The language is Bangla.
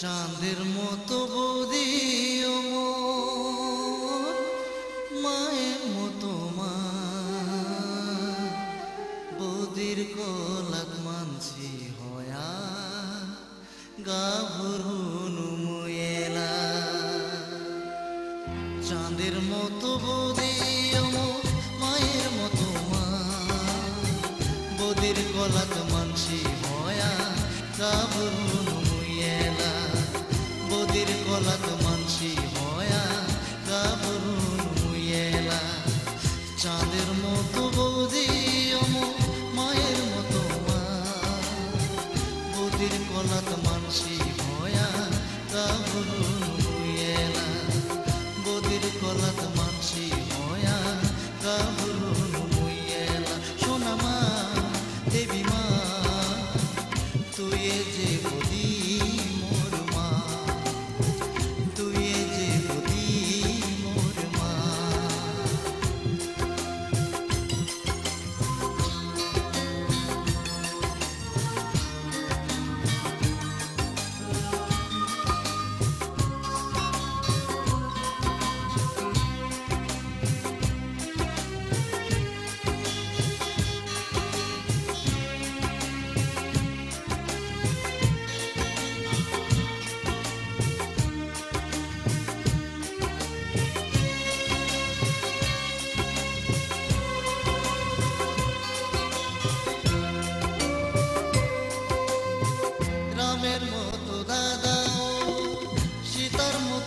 চাঁদের মতো মোর মায়ের মতো মা। বদির কলাক মানছি হয়া, গাভরুনু মুয়েলা। চাঁদের মতো বদিও মায়ের মতো মা। বদির কলাক মানছি হয়া মুয়েলা বদির